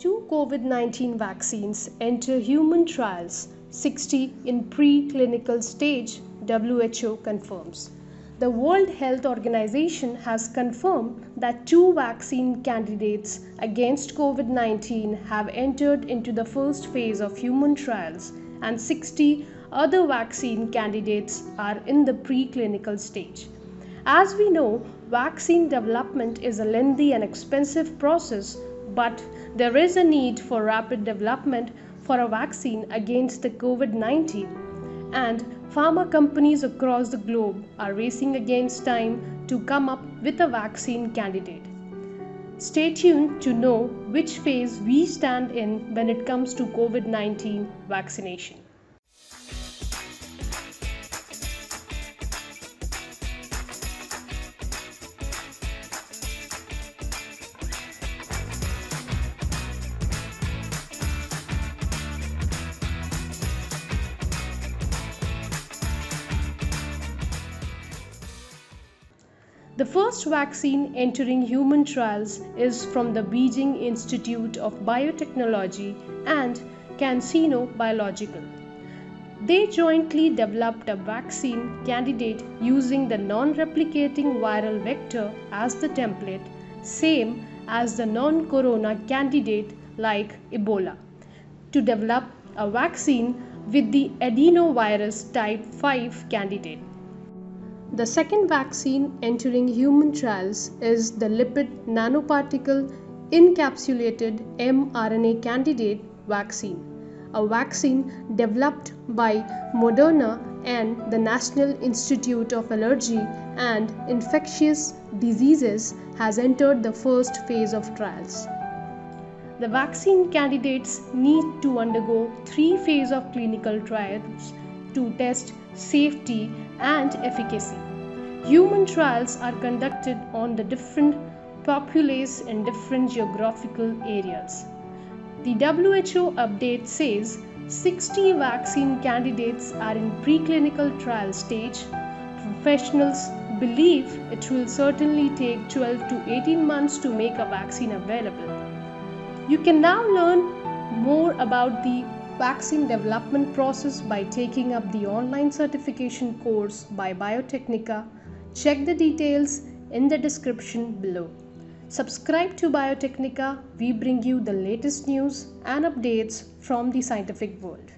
Two COVID 19 vaccines enter human trials, 60 in preclinical stage, WHO confirms. The World Health Organization has confirmed that two vaccine candidates against COVID 19 have entered into the first phase of human trials, and 60 other vaccine candidates are in the preclinical stage. As we know, vaccine development is a lengthy and expensive process, but there is a need for rapid development for a vaccine against the COVID 19, and pharma companies across the globe are racing against time to come up with a vaccine candidate. Stay tuned to know which phase we stand in when it comes to COVID 19 vaccination. The first vaccine entering human trials is from the Beijing Institute of Biotechnology and CanSino Biological. They jointly developed a vaccine candidate using the non replicating viral vector as the template, same as the non corona candidate like Ebola, to develop a vaccine with the adenovirus type 5 candidate. The second vaccine entering human trials is the lipid nanoparticle encapsulated mRNA candidate vaccine, a vaccine developed by Moderna and the National Institute of Allergy and Infectious Diseases has entered the first phase of trials. The vaccine candidates need to undergo three phases of clinical trials to test safety and efficacy. Human trials are conducted on the different populace in different geographical areas. The WHO update says 60 vaccine candidates are in preclinical trial stage. Professionals believe it will certainly take 12 to 18 months to make a vaccine available. You can now learn more about the vaccine development process by taking up the online certification course by Biotecnika, Check the details in the description below. Subscribe to Biotecnika, We bring you the latest news and updates from the scientific world.